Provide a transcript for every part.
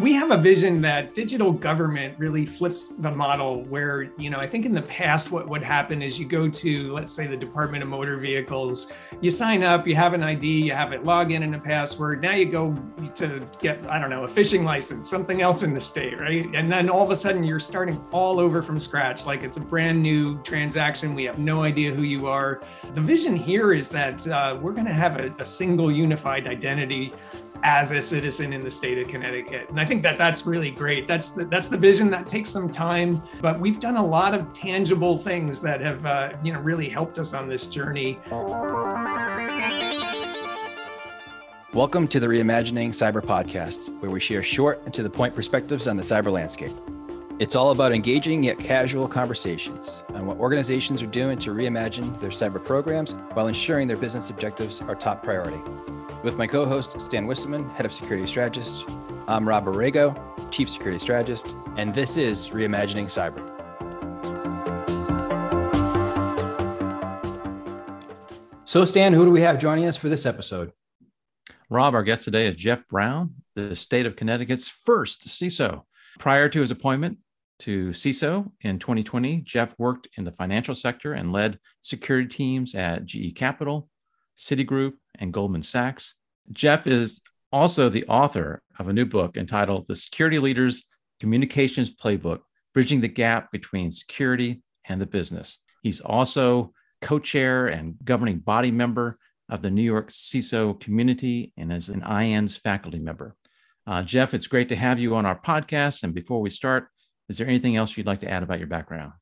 we have a vision that digital government really flips the model where you know i think in the past what would happen is you go to let's say the department of motor vehicles you sign up you have an id you have a login and a password. Now you go to get i don't know a fishing license something else in the state right? And then all of a sudden you're starting all over from scratch. Like it's a brand new transaction. We have no idea who you are. The vision here is that uh, we're going to have a, a single unified identity as a citizen in the state of Connecticut. And I think that that's really great. That's the, that's the vision that takes some time, but we've done a lot of tangible things that have uh, you know really helped us on this journey. Welcome to the Reimagining Cyber podcast, where we share short and to the point perspectives on the cyber landscape. It's all about engaging yet casual conversations on what organizations are doing to reimagine their cyber programs while ensuring their business objectives are top priority. With my co host, Stan Wisseman, Head of Security Strategist, I'm Rob Aragao, Chief Security Strategist, and this is Reimagining Cyber. So, Stan, who do we have joining us for this episode? Rob, our guest today is Jeff Brown, the state of Connecticut's first CISO. Prior to his appointment to CISO in 2020, Jeff worked in the financial sector and led security teams at GE Capital, Citigroup, and Goldman Sachs. Jeff is also the author of a new book entitled The Security Leaders Communications Playbook Bridging the Gap Between Security and the Business. He's also co chair and governing body member of the New York CISO community and is an IANS faculty member. Uh, Jeff, it's great to have you on our podcast. And before we start, is there anything else you'd like to add about your background?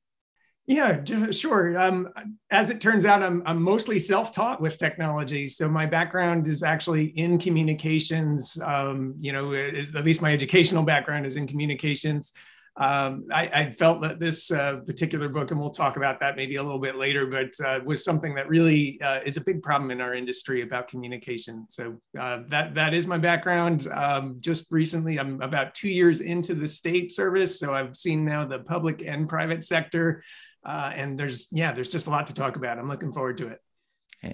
Yeah, sure. Um, as it turns out, I'm, I'm mostly self taught with technology. So my background is actually in communications. Um, you know, at least my educational background is in communications um, I, I, felt that this uh, particular book, and we'll talk about that maybe a little bit later, but uh, was something that really uh, is a big problem in our industry about communication. So uh, that that is my background. Um, just recently, I'm about two years into the state service, so I've seen now the public and private sector, uh, and there's yeah, there's just a lot to talk about. I'm looking forward to it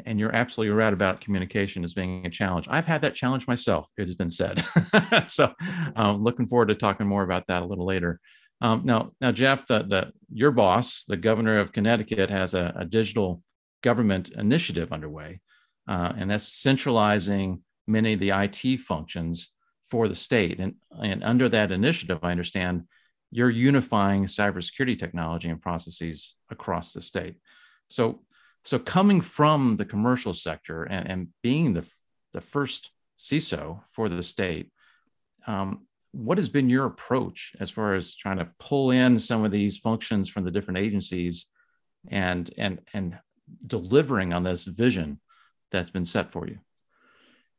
and you're absolutely right about communication as being a challenge. I've had that challenge myself, it has been said. so, um, looking forward to talking more about that a little later. Um, now, now, Jeff, the, the, your boss, the governor of Connecticut, has a, a digital government initiative underway, uh, and that's centralizing many of the IT functions for the state. And, and under that initiative, I understand you're unifying cybersecurity technology and processes across the state. So, so coming from the commercial sector and, and being the, the first CISO for the state, um, what has been your approach as far as trying to pull in some of these functions from the different agencies and and and delivering on this vision that's been set for you?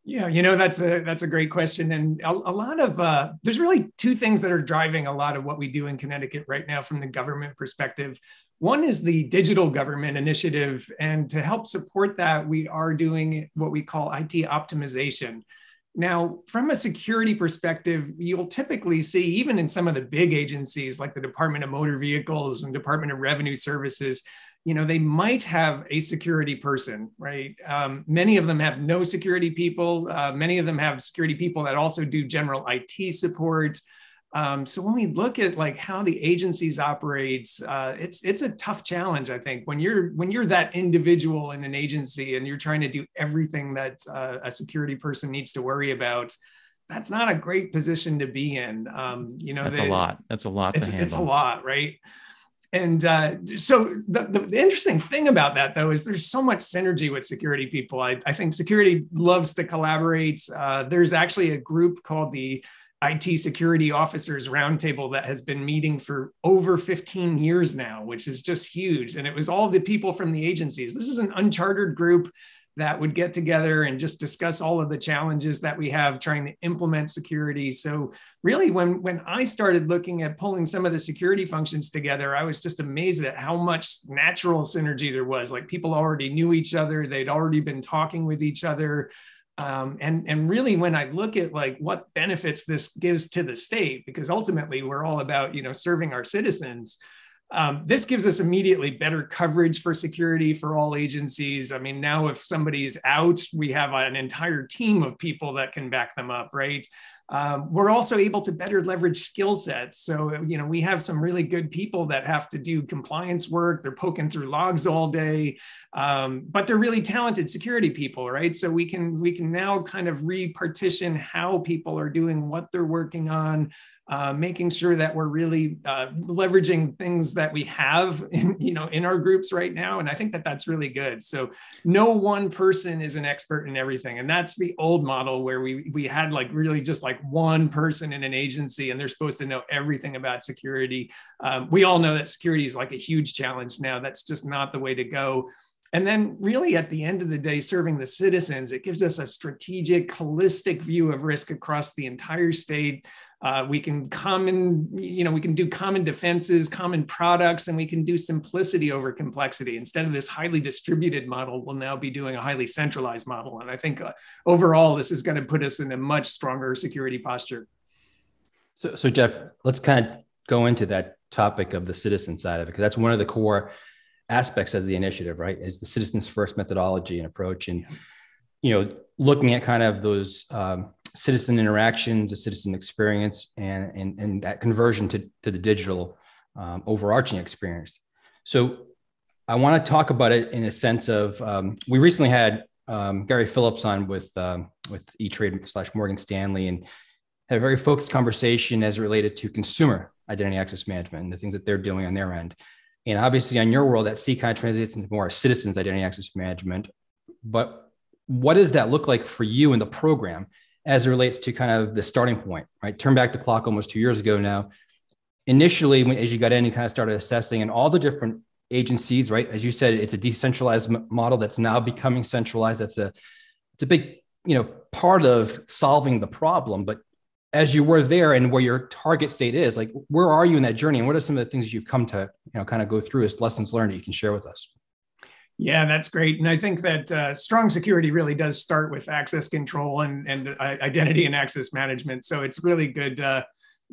Yeah, you know that's a that's a great question, and a, a lot of uh, there's really two things that are driving a lot of what we do in Connecticut right now from the government perspective. One is the digital government initiative. And to help support that, we are doing what we call IT optimization. Now, from a security perspective, you'll typically see, even in some of the big agencies like the Department of Motor Vehicles and Department of Revenue Services, you know, they might have a security person, right? Um, many of them have no security people. Uh, many of them have security people that also do general IT support. Um, so when we look at like how the agencies operate, uh, it's it's a tough challenge. I think when you're when you're that individual in an agency and you're trying to do everything that uh, a security person needs to worry about, that's not a great position to be in. Um, you know, that's a lot. That's a lot. It's, it's a lot, right? And uh, so the, the, the, interesting thing about that, though, is there's so much synergy with security people. I, I think security loves to collaborate. Uh, there's actually a group called the IT security officers roundtable that has been meeting for over 15 years now, which is just huge. And it was all the people from the agencies. This is an unchartered group that would get together and just discuss all of the challenges that we have trying to implement security. So really when when I started looking at pulling some of the security functions together, I was just amazed at how much natural synergy there was. Like people already knew each other, they'd already been talking with each other. Um, and and really when i look at like what benefits this gives to the state because ultimately we're all about you know serving our citizens Um, this gives us immediately better coverage for security for all agencies. I mean, now if somebody's out, we have an entire team of people that can back them up, right? Um, we're also able to better leverage skill sets. So, you know, we have some really good people that have to do compliance work. They're poking through logs all day, um, but they're really talented security people, right? So we can we can now kind of repartition how people are doing what they're working on, uh, making sure that we're really uh, leveraging things that we have in you know in our groups right now and i think that that's really good. So no one person is an expert in everything and that's the old model where we we had like really just like one person in an agency and they're supposed to know everything about security. Um, we all know that security is like a huge challenge now. That's just not the way to go. And then, really, at the end of the day, serving the citizens, it gives us a strategic, holistic view of risk across the entire state. Uh, we can common, you know, we can do common defenses, common products, and we can do simplicity over complexity. Instead of this highly distributed model, we'll now be doing a highly centralized model. And I think uh, overall, this is going to put us in a much stronger security posture. So, so Jeff, let's kind of go into that topic of the citizen side of it, because that's one of the core aspects of the initiative, right? Is the citizens first methodology and approach, and you know, looking at kind of those um, citizen interactions, a citizen experience, and, and, and that conversion to, to the digital um, overarching experience. So I want to talk about it in a sense of um, we recently had um, Gary Phillips on with um, with E Trade slash Morgan Stanley and had a very focused conversation as related to consumer identity access management and the things that they're doing on their end. And obviously, on your world, that C kind of translates into more citizens identity access management. But what does that look like for you in the program? As it relates to kind of the starting point, right? Turn back the clock almost two years ago now. Initially, when, as you got in, you kind of started assessing and all the different agencies, right? As you said, it's a decentralized model that's now becoming centralized. That's a it's a big you know part of solving the problem. But as you were there and where your target state is, like where are you in that journey, and what are some of the things you've come to you know kind of go through as lessons learned that you can share with us? Yeah, that's great. And I think that uh, strong security really does start with access control and, and uh, identity and access management. So it's really good, uh,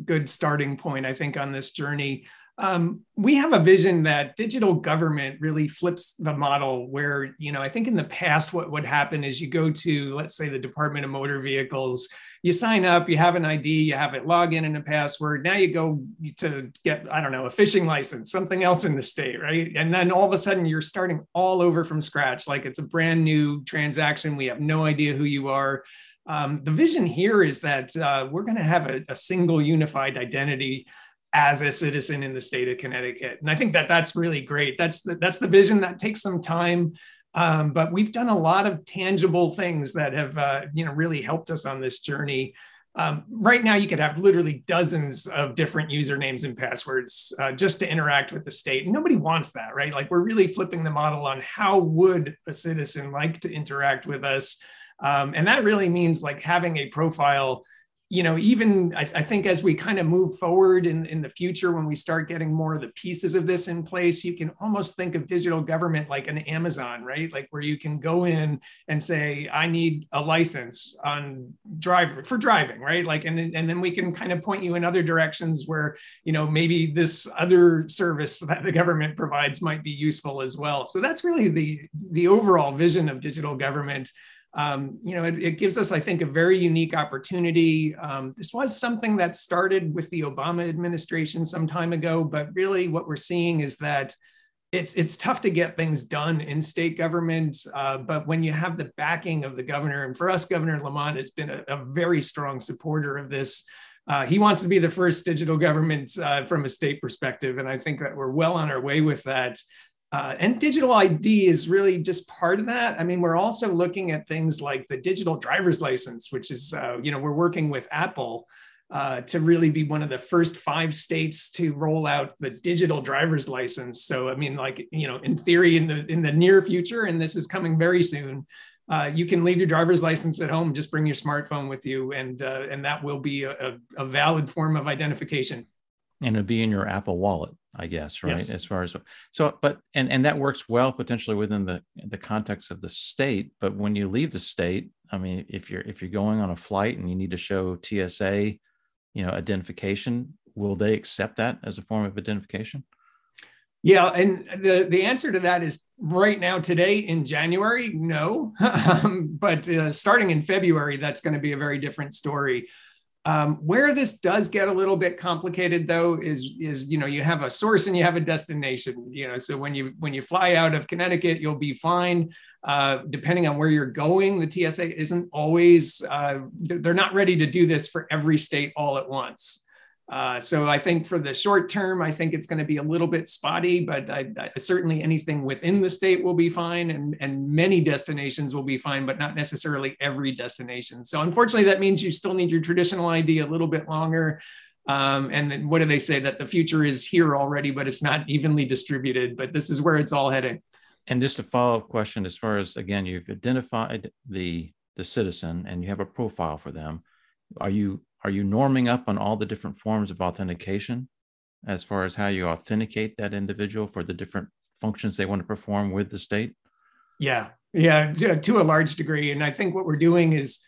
good starting point, I think, on this journey. Um, we have a vision that digital government really flips the model where, you know, I think in the past, what would happen is you go to, let's say, the Department of Motor Vehicles, you sign up, you have an ID, you have a login and a password. Now you go to get, I don't know, a fishing license, something else in the state, right? And then all of a sudden you're starting all over from scratch, like it's a brand new transaction. We have no idea who you are. Um, the vision here is that uh, we're going to have a, a single unified identity as a citizen in the state of Connecticut. And I think that that's really great. That's the, that's the vision that takes some time. Um, but we've done a lot of tangible things that have, uh, you know, really helped us on this journey. Um, right now, you could have literally dozens of different usernames and passwords uh, just to interact with the state. Nobody wants that, right? Like we're really flipping the model on how would a citizen like to interact with us, um, and that really means like having a profile you know, even I, I, think as we kind of move forward in, in the future, when we start getting more of the pieces of this in place, you can almost think of digital government like an Amazon, right? Like where you can go in and say, I need a license on drive for driving, right? Like, and, and then we can kind of point you in other directions where, you know, maybe this other service that the government provides might be useful as well. So that's really the, the overall vision of digital government um, you know, it, it, gives us, I think, a very unique opportunity. Um, this was something that started with the Obama administration some time ago, but really what we're seeing is that it's it's tough to get things done in state government. Uh, but when you have the backing of the governor, and for us, Governor Lamont has been a, a very strong supporter of this. Uh, he wants to be the first digital government uh, from a state perspective, and I think that we're well on our way with that. Uh, and digital ID is really just part of that. I mean, we're also looking at things like the digital driver's license, which is, uh, you know, we're working with Apple uh, to really be one of the first five states to roll out the digital driver's license. So, I mean, like, you know, in theory, in the in the near future, and this is coming very soon, uh, you can leave your driver's license at home, just bring your smartphone with you, and uh, and that will be a, a valid form of identification. And it'll be in your Apple Wallet. I guess, right? Yes. As far as so, but and and that works well potentially within the the context of the state. But when you leave the state, I mean, if you're if you're going on a flight and you need to show TSA, you know, identification, will they accept that as a form of identification? Yeah, and the the answer to that is right now today in January, no, um, but uh, starting in February, that's going to be a very different story. Um, where this does get a little bit complicated, though, is is you know you have a source and you have a destination. You know, so when you when you fly out of Connecticut, you'll be fine. Uh, depending on where you're going, the TSA isn't always uh, they're not ready to do this for every state all at once. Uh, so I think for the short term, I think it's going to be a little bit spotty, but I, I, certainly anything within the state will be fine, and and many destinations will be fine, but not necessarily every destination. So unfortunately, that means you still need your traditional ID a little bit longer. Um, and then what do they say that the future is here already, but it's not evenly distributed. But this is where it's all heading. And just a follow up question, as far as again, you've identified the the citizen and you have a profile for them. Are you are you norming up on all the different forms of authentication as far as how you authenticate that individual for the different functions they want to perform with the state? Yeah, yeah, to a large degree. And I think what we're doing is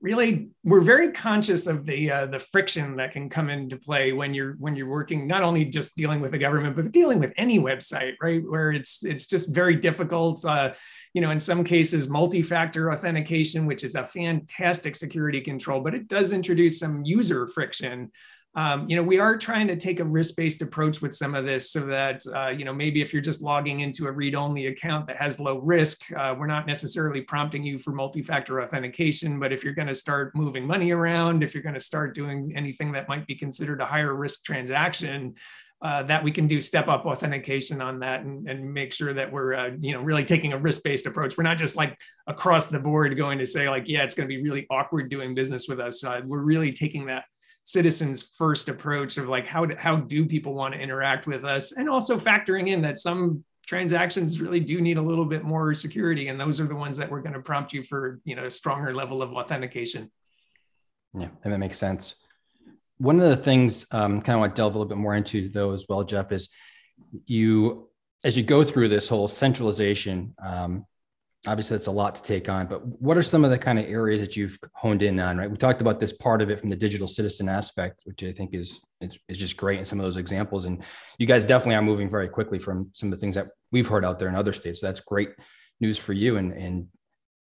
really we're very conscious of the uh, the friction that can come into play when you're when you're working not only just dealing with the government but dealing with any website right where it's it's just very difficult uh, you know, in some cases, multi-factor authentication, which is a fantastic security control, but it does introduce some user friction. Um, you know, we are trying to take a risk-based approach with some of this so that, uh, you know, maybe if you're just logging into a read-only account that has low risk, uh, we're not necessarily prompting you for multi-factor authentication. But if you're going to start moving money around, if you're going to start doing anything that might be considered a higher risk transaction, uh, that we can do step up authentication on that and, and make sure that we're uh, you know really taking a risk based approach. We're not just like across the board going to say like yeah it's going to be really awkward doing business with us. Uh, we're really taking that citizens first approach of like how do, how do people want to interact with us and also factoring in that some transactions really do need a little bit more security and those are the ones that we're going to prompt you for you know a stronger level of authentication yeah that makes sense one of the things um, kind of want to delve a little bit more into though as well jeff is you as you go through this whole centralization um, obviously that's a lot to take on but what are some of the kind of areas that you've honed in on right? We talked about this part of it from the digital citizen aspect which i think is is just great in some of those examples and you guys definitely are moving very quickly from some of the things that we've heard out there in other states so that's great news for you and and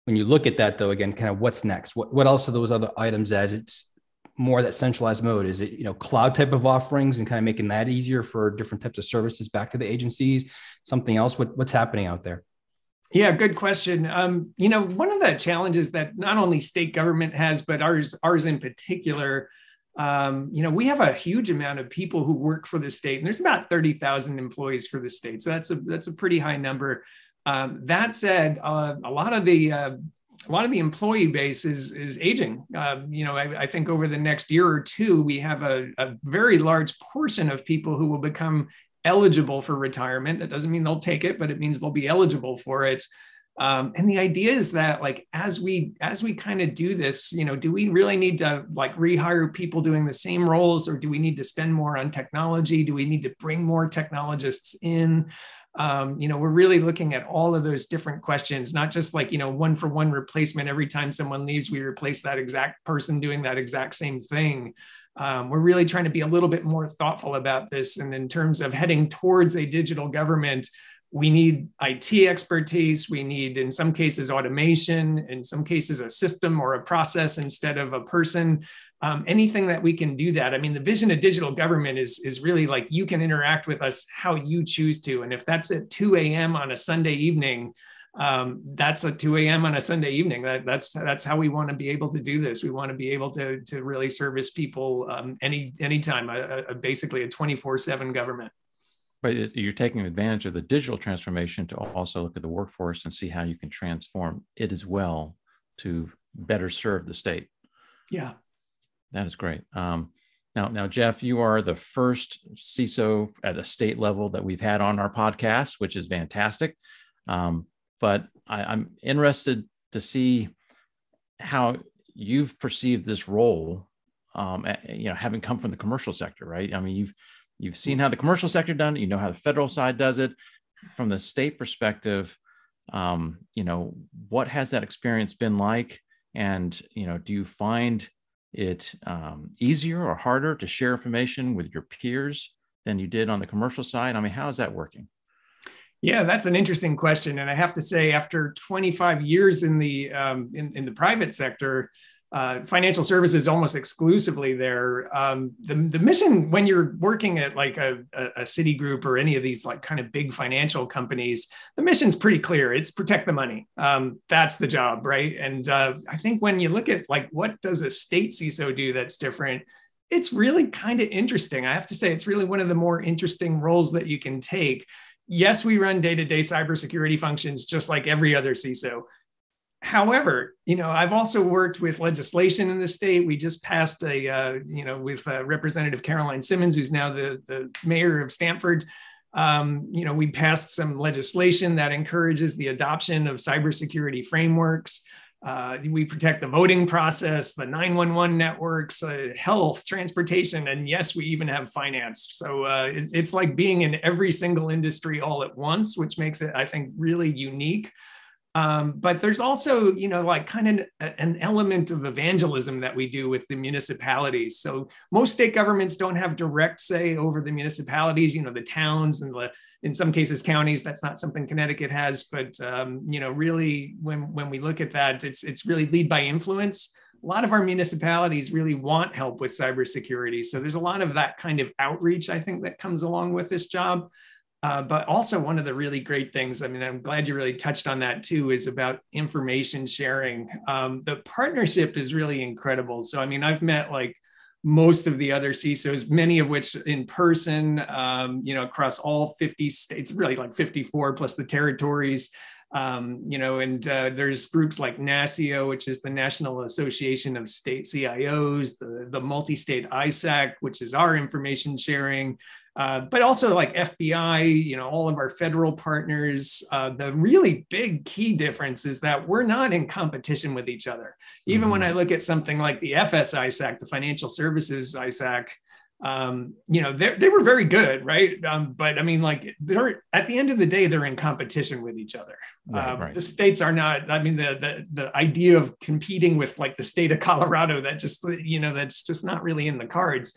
when you look at that though again kind of what's next? What, what else are those other items as it's more that centralized mode? Is it you know cloud type of offerings and kind of making that easier for different types of services back to the agencies? Something else? What, what's happening out there? Yeah, good question. Um, you know, one of the challenges that not only state government has, but ours ours in particular. Um, you know, we have a huge amount of people who work for the state, and there's about thirty thousand employees for the state. So that's a that's a pretty high number. Um, that said, uh, a lot of the uh, a lot of the employee base is is aging. Uh, you know, I, I, think over the next year or two, we have a, a, very large portion of people who will become eligible for retirement. That doesn't mean they'll take it, but it means they'll be eligible for it. Um, and the idea is that, like, as we as we kind of do this, you know, do we really need to like rehire people doing the same roles, or do we need to spend more on technology? Do we need to bring more technologists in? Um, you know we're really looking at all of those different questions not just like you know one for one replacement. Every time someone leaves we replace that exact person doing that exact same thing. Um, we're really trying to be a little bit more thoughtful about this. And in terms of heading towards a digital government we need IT expertise. We need, in some cases, automation, in some cases, a system or a process instead of a person um, anything that we can do that. I mean, the vision of digital government is is really like you can interact with us how you choose to, and if that's at 2 a.m. on a Sunday evening, um, that's at 2 a.m. on a Sunday evening. That, that's that's how we want to be able to do this. We want to be able to to really service people um, any anytime. A, a, basically, a 24/7 government. But you're taking advantage of the digital transformation to also look at the workforce and see how you can transform it as well to better serve the state. Yeah, that is great. Um, now, now, Jeff, you are the first CISO at a state level that we've had on our podcast, which is fantastic. Um, but I, am interested to see how you've perceived this role. Um, you know, having come from the commercial sector, right? I mean, you've you've seen how the commercial sector done it. You know how the federal side does it. From the state perspective, um, you know, what has that experience been like? And you know, do you find it um, easier or harder to share information with your peers than you did on the commercial side? I mean, how is that working? Yeah, that's an interesting question, and I have to say, after 25 years in the um, in, in the private sector, uh, financial services almost exclusively there. Um, the, the mission when you're working at like a, a, a group or any of these like kind of big financial companies, the mission's pretty clear. It's protect the money. Um, that's the job, right? And uh, I think when you look at like what does a state CISO do that's different, it's really kind of interesting. I have to say, it's really one of the more interesting roles that you can take. Yes, we run day to day cybersecurity functions just like every other CISO However, you know, I've also worked with legislation in the state. We just passed a, uh, you know, with uh, Representative Caroline Simmons, who's now the, the mayor of Stamford. Um, you know, we passed some legislation that encourages the adoption of cybersecurity frameworks. Uh, we protect the voting process, the 911 networks, uh, health, transportation, and yes, we even have finance. So uh, it's, it's like being in every single industry all at once, which makes it, I think, really unique. Um, but there's also, you know, like kind of an element of evangelism that we do with the municipalities. So most state governments don't have direct say over the municipalities, you know, the towns and the, in some cases, counties. That's not something Connecticut has. But um, you know, really, when when we look at that, it's it's really lead by influence. A lot of our municipalities really want help with cybersecurity. So there's a lot of that kind of outreach, I think, that comes along with this job. Uh, but also one of the really great things, I mean, I'm glad you really touched on that too, is about information sharing. Um, the partnership is really incredible. So, I mean, I've met like most of the other CISOs, many of which in person, um, you know, across all 50 states, really like 54 plus the territories. Um, you know, and uh, there's groups like NASCIO, which is the National Association of State CIOs, the, the multi-state ISAC, which is our information sharing, uh, but also like FBI, you know, all of our federal partners. Uh, the really big key difference is that we're not in competition with each other. Even mm-hmm. when I look at something like the FSISAC, the Financial Services ISAC, um, you know, they they were very good, right? Um, but I mean, like they're at the end of the day, they're in competition with each other. Right, uh, right. The states are not. I mean, the the the idea of competing with like the state of Colorado that just you know that's just not really in the cards.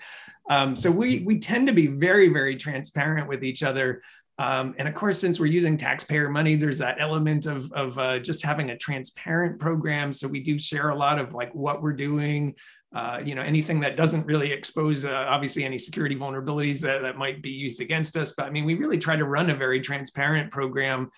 Um, so we we tend to be very very transparent with each other. Um, and of course, since we're using taxpayer money, there's that element of, of uh, just having a transparent program. So we do share a lot of like what we're doing, uh, you know, anything that doesn't really expose, uh, obviously, any security vulnerabilities that, that might be used against us. But I mean, we really try to run a very transparent program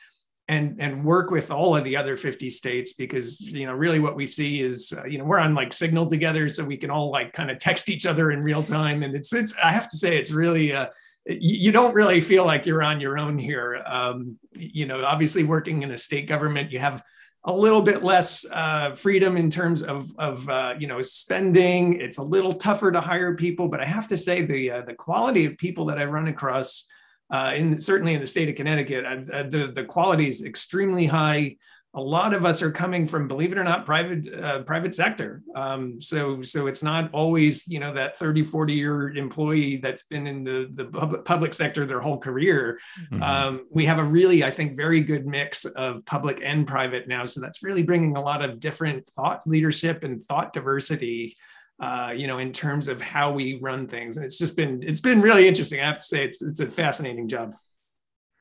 and and work with all of the other 50 states because you know really what we see is uh, you know we're on like signal together so we can all like kind of text each other in real time and it's it's i have to say it's really uh you don't really feel like you're on your own here um, you know obviously working in a state government you have a little bit less uh, freedom in terms of, of uh, you know spending. It's a little tougher to hire people, but I have to say the uh, the quality of people that I run across, uh, in certainly in the state of Connecticut, uh, the the quality is extremely high. A lot of us are coming from believe it or not private uh, private sector. Um, so so it's not always you know that 30 40 year employee that's been in the the public, public sector their whole career. Mm-hmm. um, we have a really i think very good mix of public and private now. So that's really bringing a lot of different thought leadership and thought diversity uh, you know in terms of how we run things and it's just been it's been really interesting i have to say it's it's a fascinating job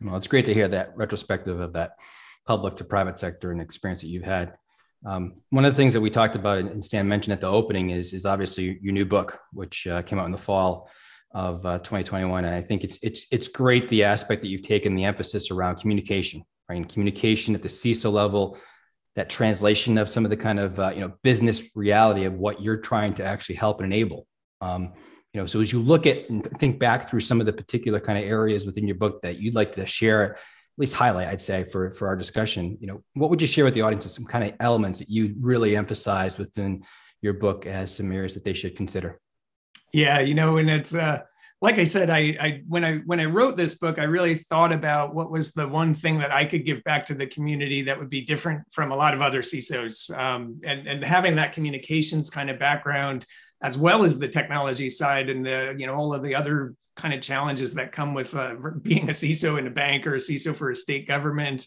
well it's great to hear that retrospective of that public to private sector and experience that you've had. Um, one of the things that we talked about and Stan mentioned at the opening is, is obviously your new book, which uh, came out in the fall of uh, 2021. And I think it's, it's, it's great the aspect that you've taken the emphasis around communication, right? And communication at the CISO level, that translation of some of the kind of, uh, you know, business reality of what you're trying to actually help and enable. Um, you know, so as you look at and think back through some of the particular kind of areas within your book that you'd like to share at least highlight, I'd say, for for our discussion. You know, what would you share with the audience of some kind of elements that you really emphasize within your book as some areas that they should consider? Yeah, you know, and it's uh, like I said, I, I when I when I wrote this book, I really thought about what was the one thing that I could give back to the community that would be different from a lot of other CISOs, um, and and having that communications kind of background as well as the technology side and the you know all of the other kind of challenges that come with uh, being a CISO in a bank or a CISO for a state government.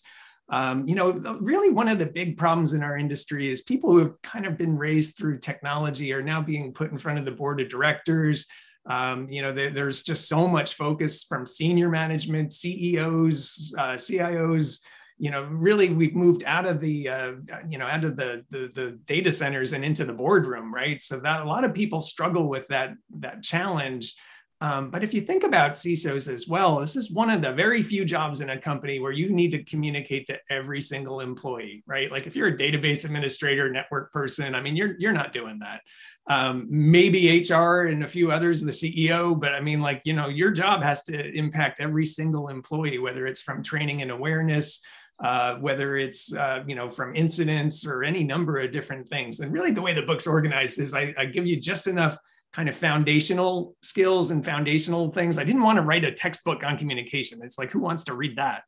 Um, you know, really one of the big problems in our industry is people who have kind of been raised through technology are now being put in front of the board of directors. Um, you know, there, there's just so much focus from senior management, CEOs, uh, CIOs. You know, really, we've moved out of the, uh, you know, out of the, the the data centers and into the boardroom, right? So that a lot of people struggle with that that challenge um, but if you think about CISOs as well, this is one of the very few jobs in a company where you need to communicate to every single employee, right? Like if you're a database administrator, network person, I mean, you're you're not doing that. Um, maybe HR and a few others, the CEO, but I mean, like you know, your job has to impact every single employee, whether it's from training and awareness. Uh, whether it's uh, you know from incidents or any number of different things and really the way the book's organized is I, I give you just enough kind of foundational skills and foundational things. I didn't want to write a textbook on communication. It's like, who wants to read that?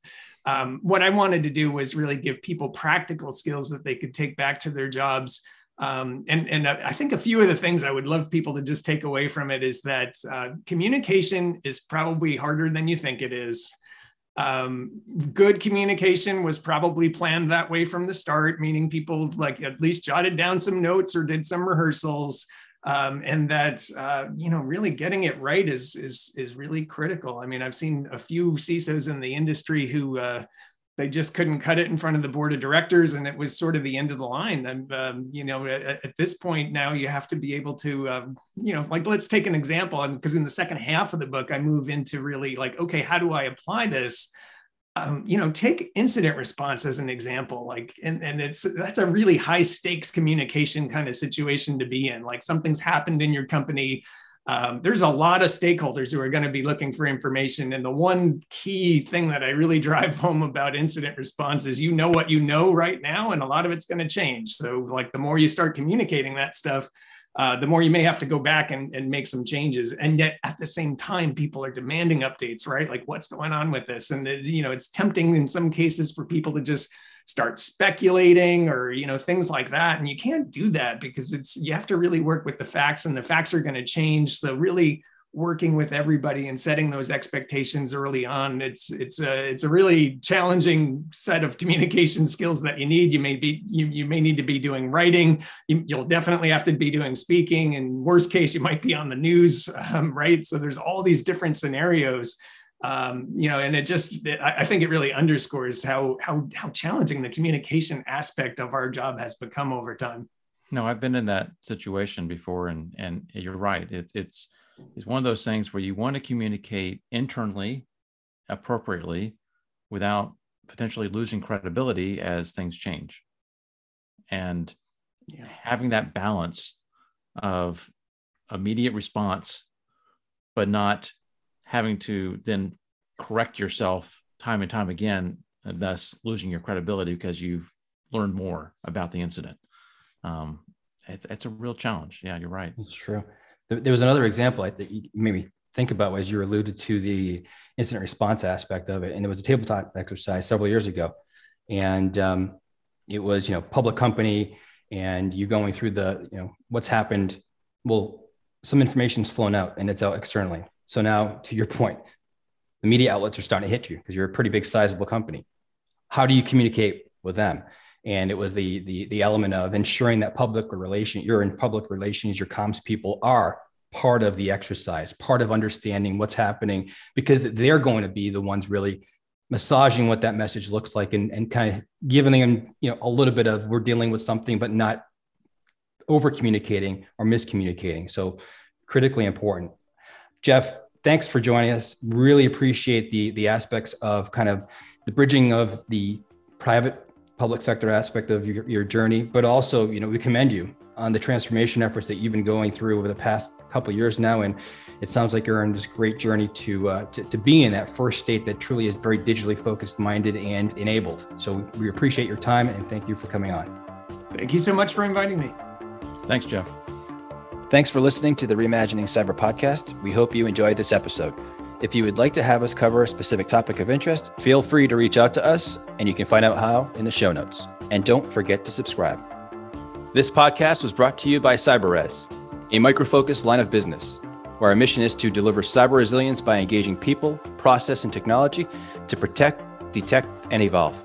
Um, what I wanted to do was really give people practical skills that they could take back to their jobs. Um, and, and I think a few of the things I would love people to just take away from it is that uh, communication is probably harder than you think it is. Um, good communication was probably planned that way from the start, meaning people like at least jotted down some notes or did some rehearsals um, and that uh, you know really getting it right is is is really critical. I mean, I've seen a few CISOs in the industry who uh, they just couldn't cut it in front of the board of directors, and it was sort of the end of the line. And um, you know, at, at, this point now, you have to be able to um, you know, like let's take an example, because in the second half of the book, I move into really like, okay, how do I apply this? Um, you know, take incident response as an example. Like, and, and it's that's a really high stakes communication kind of situation to be in. Like, something's happened in your company. Um, there's a lot of stakeholders who are going to be looking for information. And the one key thing that I really drive home about incident response is you know what you know right now, and a lot of it's going to change. So, like, the more you start communicating that stuff, uh, the more you may have to go back and, and make some changes. And yet at the same time, people are demanding updates, right? Like what's going on with this? And it, you know, it's tempting in some cases for people to just start speculating or you know things like that and you can't do that because it's you have to really work with the facts and the facts are going to change so really working with everybody and setting those expectations early on. It's it's a it's a really challenging set of communication skills that you need. You may be you, you may need to be doing writing. You, will definitely have to be doing speaking. And worst case you might be on the news um, right? So there's all these different scenarios. Um, you know and it just it, I think it really underscores how how how challenging the communication aspect of our job has become over time. No i've been in that situation before and and you're right. It, it's is one of those things where you want to communicate internally appropriately without potentially losing credibility as things change. And yeah. having that balance of immediate response, but not having to then correct yourself time and time again, and thus losing your credibility because you've learned more about the incident. Um, it's, it's a real challenge. Yeah, you're right. It's true there was another example I think maybe think about as you alluded to the incident response aspect of it. And it was a tabletop exercise several years ago. And um, it was, you know, public company and you're going through the, you know, what's happened. Well, some information's flown out and it's out externally. So now to your point, the media outlets are starting to hit you because you're a pretty big sizable company. How do you communicate with them? And it was the the the element of ensuring that public relation you're in public relations your comms people are part of the exercise part of understanding what's happening because they're going to be the ones really massaging what that message looks like and, and kind of giving them you know a little bit of we're dealing with something but not over communicating or miscommunicating. So critically important. Jeff thanks for joining us. Really appreciate the the aspects of kind of the bridging of the private public sector aspect of your, your journey, but also, you know, we commend you on the transformation efforts that you've been going through over the past couple years now. And it sounds like you're on this great journey to, uh, to, to be in that first state that truly is very digitally focused, minded, and enabled. So we appreciate your time and thank you for coming on. Thank you so much for inviting me. Thanks, Jeff. Thanks for listening to the Reimagining Cyber podcast. We hope you enjoyed this episode. If you would like to have us cover a specific topic of interest, feel free to reach out to us, and you can find out how in the show notes. And don't forget to subscribe. This podcast was brought to you by CyberRes, a Micro Focus line of business, where our mission is to deliver cyber resilience by engaging people, process, and technology to protect, detect, and evolve.